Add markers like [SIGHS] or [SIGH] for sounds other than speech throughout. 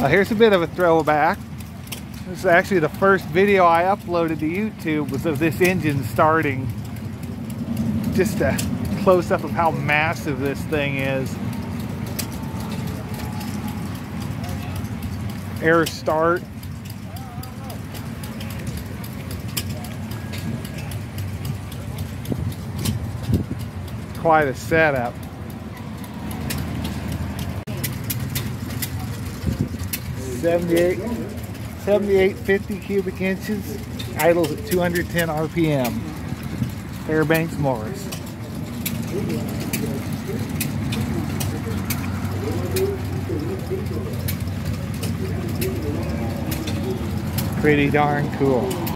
Uh, here's a bit of a throwback. This is actually the first video I uploaded to YouTube was of this engine starting. Just a close-up of how massive this thing is. Air start. Quite a setup. Seventy-eight, seventy-eight fifty cubic inches, idles at 210 RPM. Fairbanks Morse. Pretty darn cool.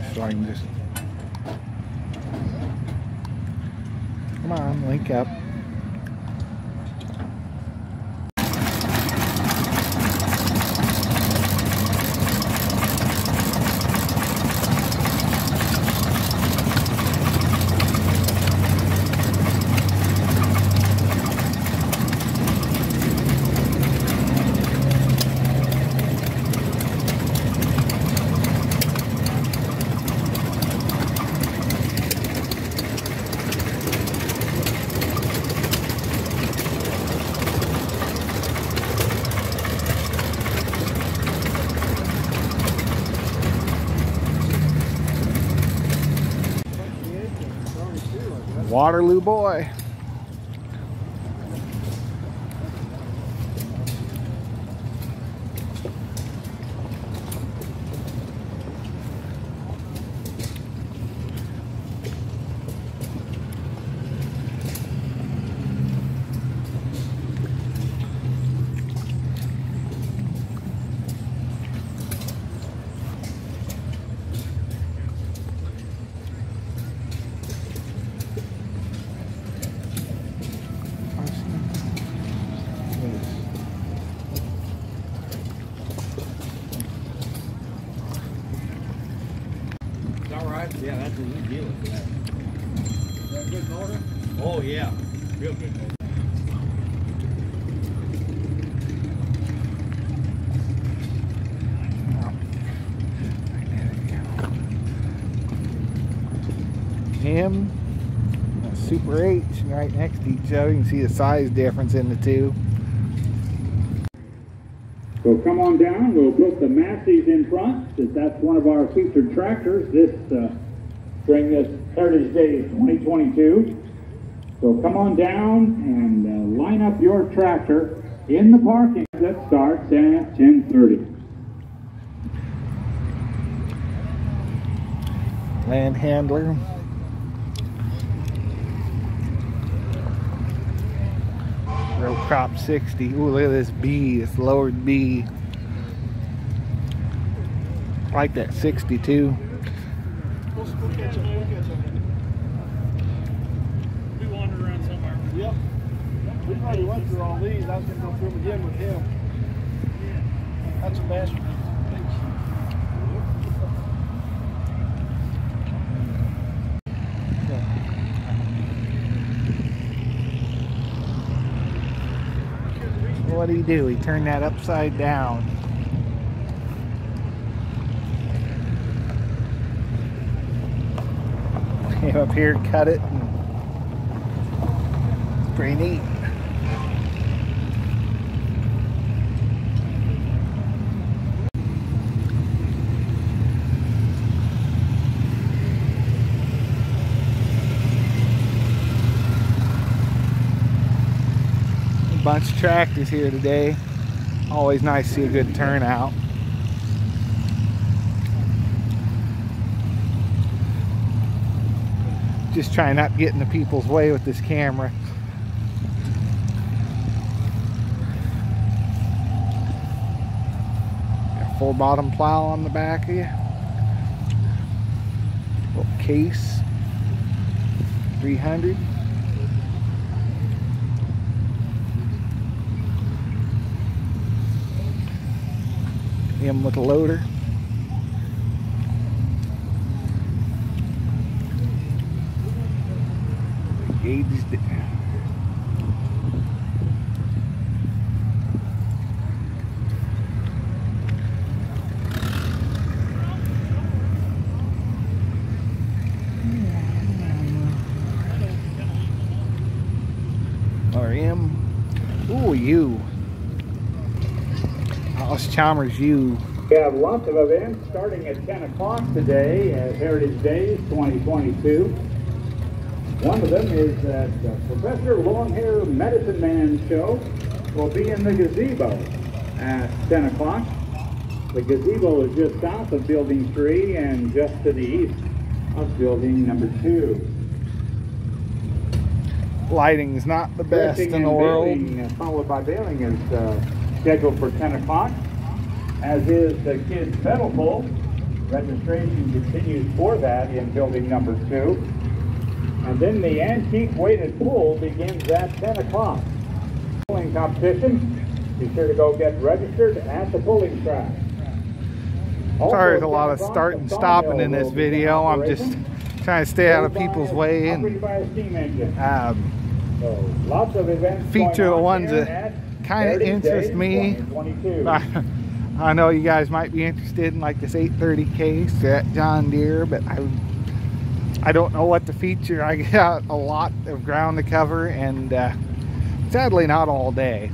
This so I can. Come on, link up. Waterloo boy. Is that right? Yeah, that's a new deal. Is that good motor? Oh, yeah. Real good motor. Him, a Super H, right next to each other. You can see the size difference in the two. So come on down, we'll put the Massey's in front, that's one of our featured tractors this, uh, during this Heritage Day 2022. So come on down and uh, line up your tractor in the parking that starts at 10:30. Land handler. Real crop 60. Ooh, look at this B, this lowered B. I like that 62. We'll, we'll catch up. We'll catch up. We wander around somewhere. Yep. We already went through all these. I was going to go through them again with him. That's a masterpiece. What did he do? He turned that upside down. Came up here, cut it. It's pretty neat. Bunch of tractors here today. Always nice to see a good turnout. Just trying not to get in the people's way with this camera. Got full bottom plow on the back of you. Little case. 300. Him with a loader. Gauge RM. Ooh, you. U. We have lots of events starting at 10 o'clock today at Heritage Days 2022. One of them is that the Professor Longhair Medicine Man show will be in the gazebo at 10 o'clock. The gazebo is just south of Building 3 and just to the east of Building Number 2. Lighting is not the best Dressing in the world. baling, uh, followed by baling is uh, scheduled for 10 o'clock, as is the kids' pedal pull. Registration continues for that in building number two. And then the antique weighted pull begins at 10 o'clock. Pulling competition, be sure to go get registered at the pulling track. Also, Sorry, there's a lot of 10 o'clock, starting stopping in this video. I'm just trying to stay out of people's way and by a steam engine. um, So, lots of events feature the ones that kind of interest me. [LAUGHS] 2022. I, I know you guys might be interested in like this 830 case at John Deere, but I I don't know what to feature. [LAUGHS] I got a lot of ground to cover and uh, sadly not all day.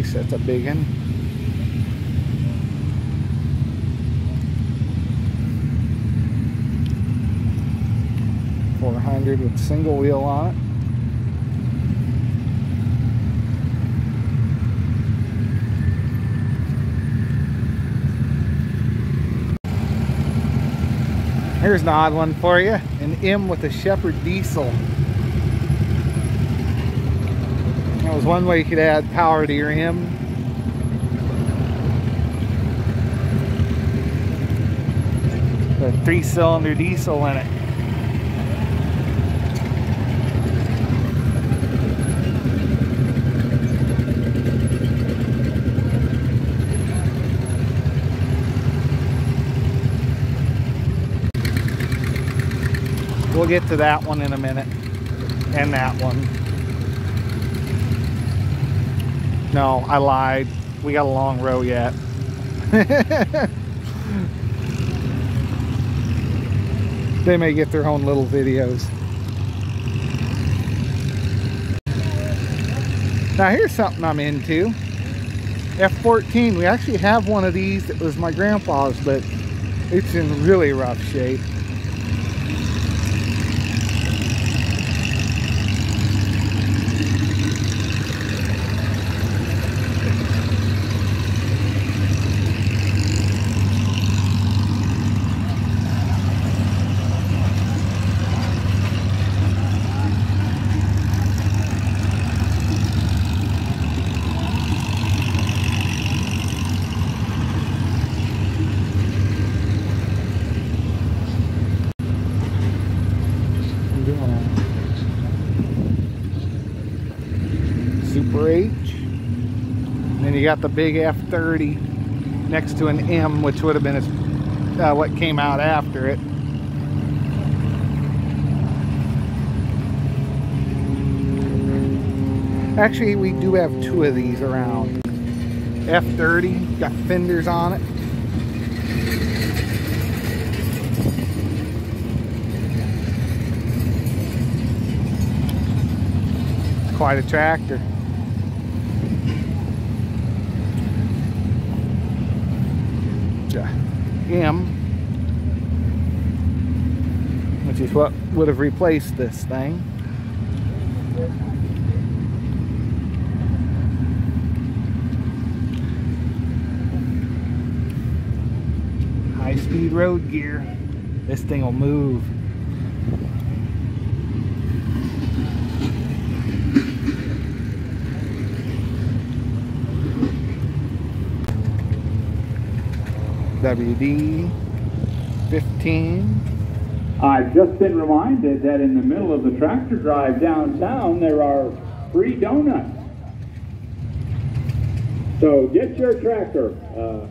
Case. That's a big one. Four hundred with single wheel on it. Here's an odd one for you. An M with a Sheppard diesel. That was one way you could add power to your M. A three-cylinder diesel in it. We'll get to that one in a minute. And that one. No, I lied. We got a long row yet. [LAUGHS] they may get their own little videos. Now here's something I'm into. F14. We actually have one of these that was my grandpa's, but it's in really rough shape. You got the big F30 next to an M, which would have been a, uh, what came out after it. Actually, we do have two of these around. F30, got fenders on it. quite a tractor. M, which is what would have replaced this thing. High speed road gear. This thing will move. WD 15. I've just been reminded that in the middle of the tractor drive downtown, there are free donuts. So get your tractor uh,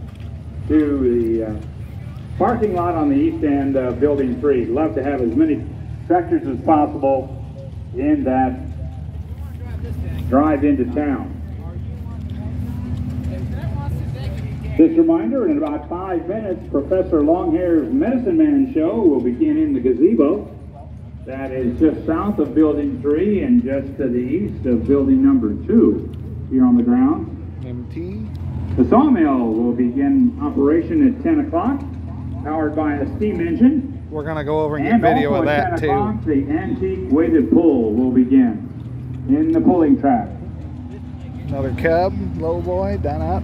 to the uh, parking lot on the east end of Building 3. Love to have as many tractors as possible in that drive into town. This reminder, in about five minutes, Professor Longhair's Medicine Man show will begin in the gazebo. That is just south of Building 3 and just to the east of Building Number 2 here on the ground. MT. The sawmill will begin operation at 10 o'clock, powered by a steam engine. We're going to go over and get And video also of at that 10 too. o'clock, the antique weighted pull will begin in the pulling track. Another cub, low boy, done up.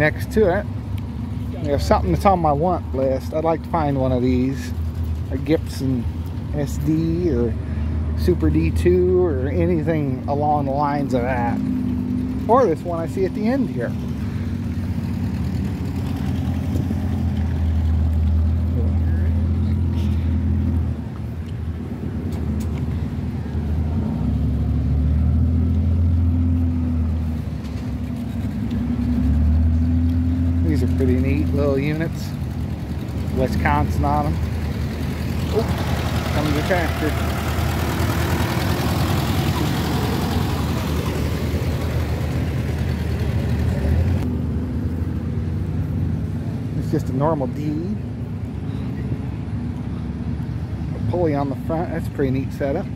Next to it, we have something that's on my want list. I'd like to find one of these. A Gibson SD or Super D2 or anything along the lines of that. Or this one I see at the end here. These are units. Wisconsin on them. Oh, comes the tractor. It's just a normal D. A pulley on the front. That's pretty neat setup.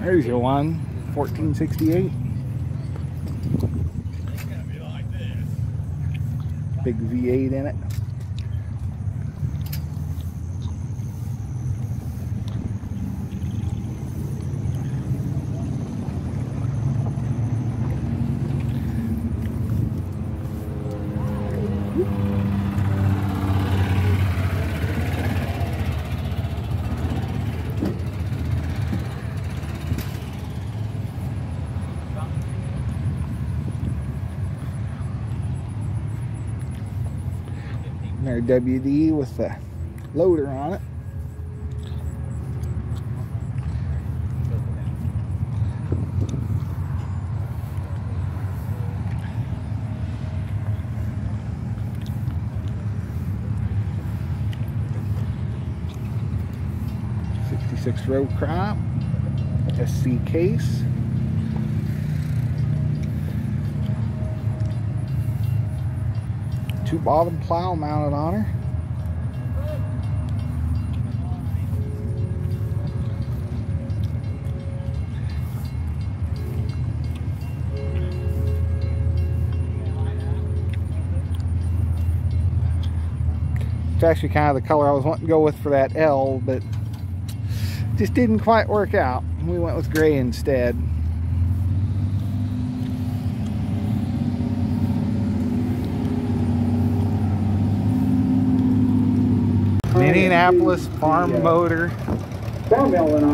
There's your one. Fourteen sixty eight. Big V8 in it. WD with the loader on it. Sixty-six row crop, SC case. Two bottom plow mounted on her. It's actually kind of the color I was wanting to go with for that L, but just didn't quite work out. We went with gray instead. Minneapolis Farm Motor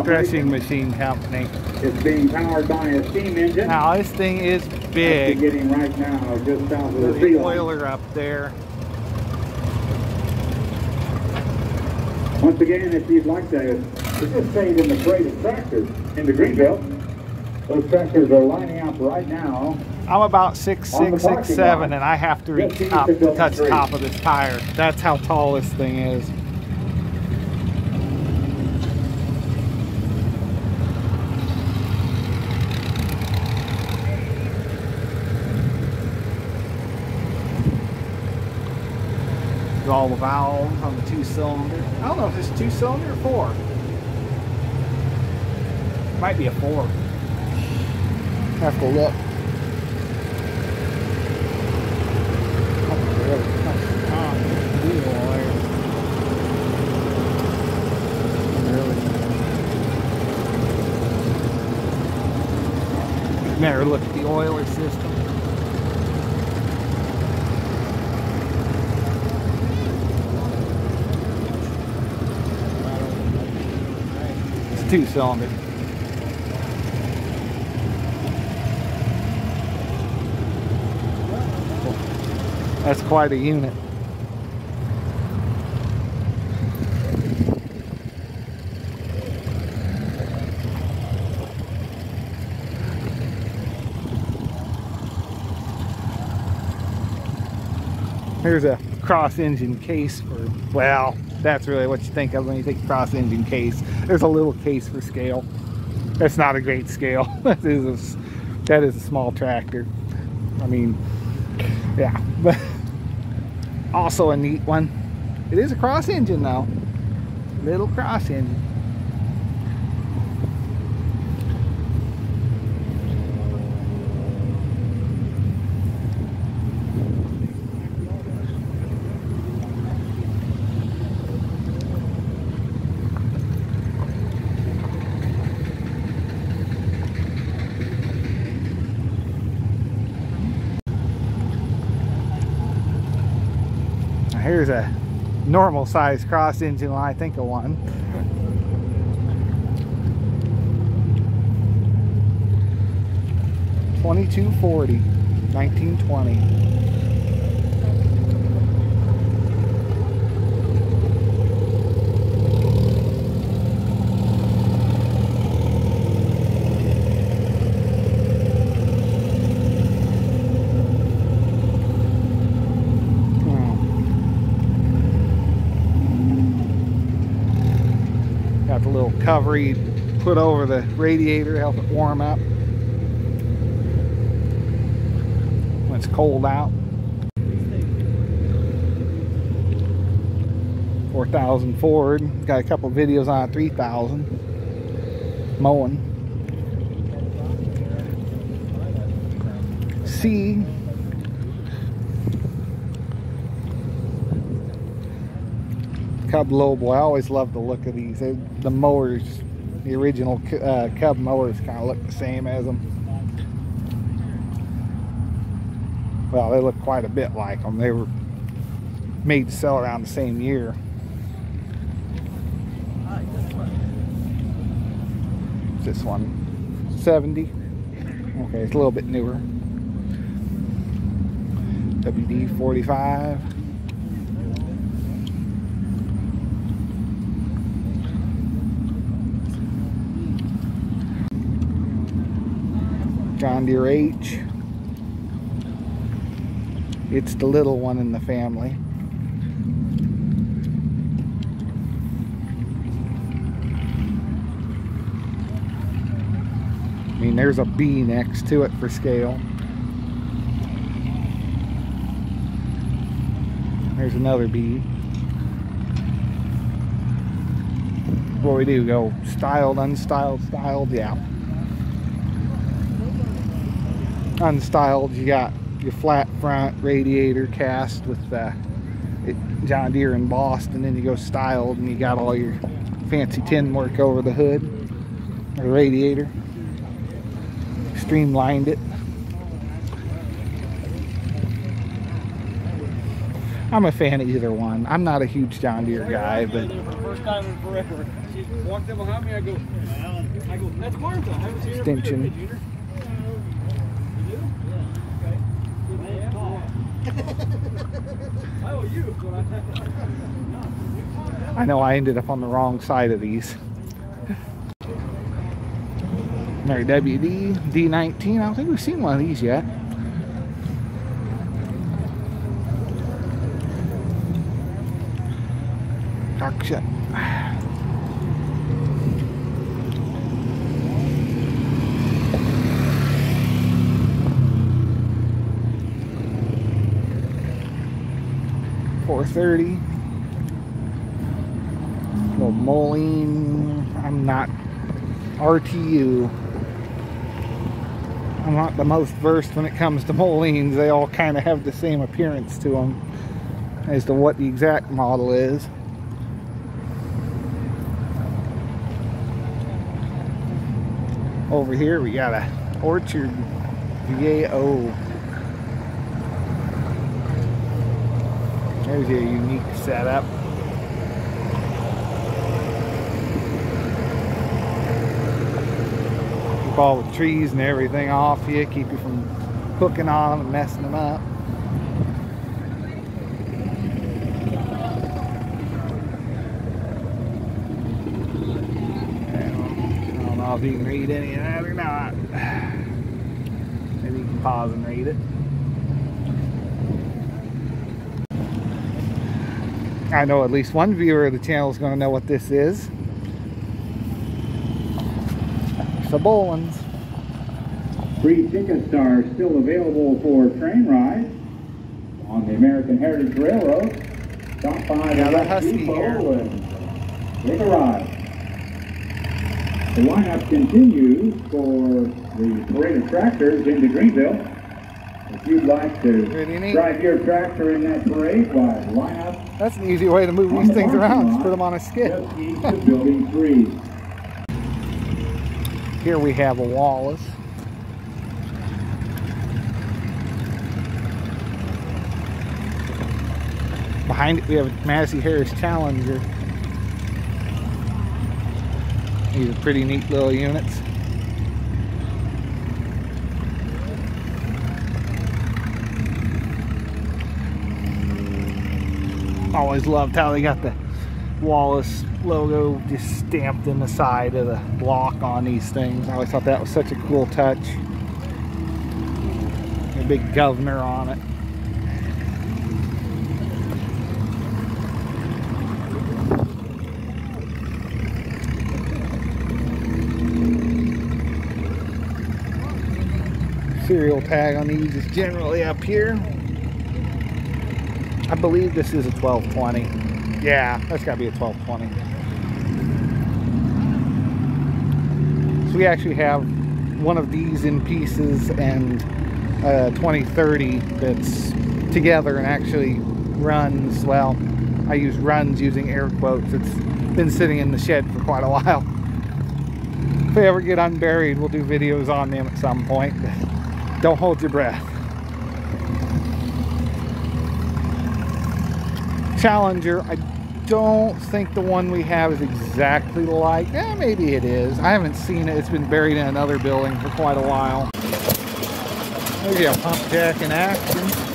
Threshing. Machine Company. It's being powered by a steam engine. Now this thing is big. Getting right now just south of the The field. oiler up there. Once again, if you'd like to participate in the parade of tractors into Greenville, those tractors are lining up right now. I'm about six six six seven, On the six six parking seven, lot. and I have to reach up to touch the three. top of this tire. That's how tall this thing is. All the valves on the two cylinder. I don't know if it's two cylinder or four. Might be a four. Have to look. Never look at the oiler system. It's two That's quite a unit. Here's a cross engine case for, well, that's really what you think of when you think cross engine case. There's a little case for scale. That's not a great scale. [LAUGHS] that is a, that is a small tractor. I mean, yeah, but [LAUGHS] also a neat one. It is a cross engine though. Little cross engine. Now Here's a normal size cross engine when I think of one. Twenty-two forty, nineteen twenty. Got the little cover you put over the radiator to help it warm up when it's cold out. 4000 Ford. Got a couple videos on 3000 mowing. C Cub Lobo. I always love the look of these. They, the mowers, the original uh, Cub mowers, kind of look the same as them. Well, they look quite a bit like them. They were made to sell around the same year. This one, 70. Okay, it's a little bit newer. WD 45. John Deere H. It's the little one in the family. I mean, there's a B next to it for scale. There's another B. What we do, go styled, unstyled, styled, yeah. Unstyled, you got your flat front radiator cast with uh, the John Deere embossed, and then you go styled, and you got all your fancy tin work over the hood or radiator. Streamlined it. I'm a fan of either one. I'm not a huge John Deere guy, but First time in forever. She walked up behind me. I go, I go, that's Martha. I haven't seen her. Extension. I know I ended up on the wrong side of these. Mary WD, D19. I don't think we've seen one of these yet. Dark shit. 430. Little Moline. I'm not RTU. I'm not the most versed when it comes to Molines. They all kind of have the same appearance to them as to what the exact model is. Over here we got a Orchard VAO There's a unique setup. Keep all the trees and everything off you, keep you from hooking on them and messing them up. I don't know if you can read any of that or not. [SIGHS] Maybe you can pause and read it. I know at least one viewer of the channel is going to know what this is. It's the Bolens. Free tickets are still available for train rides on the American Heritage Railroad. Stop by the a Husky here. and take a ride. The lineup continues for the parade of tractors into Greenville. If you'd like to drive your tractor in that parade, why line up That's an easy way to move these things around. Just put them on a skid. Just east of Building 3. Here we have a Wallis. Behind it we have a Massey Harris Challenger. These are pretty neat little units. Always loved how they got the Wallis logo just stamped in the side of the block on these things. I always thought that was such a cool touch. A big governor on it. Serial tag on these is generally up here. I believe this is a 1220. Yeah, that's got to be a 1220. So we actually have one of these in pieces and a 2030 that's together and actually runs, well, I use runs using air quotes. It's been sitting in the shed for quite a while. If they ever get unburied, we'll do videos on them at some point. Don't hold your breath. Challenger, I don't think the one we have is exactly like. Yeah, maybe it is. I haven't seen it. It's been buried in another building for quite a while. There's a pump jack in action.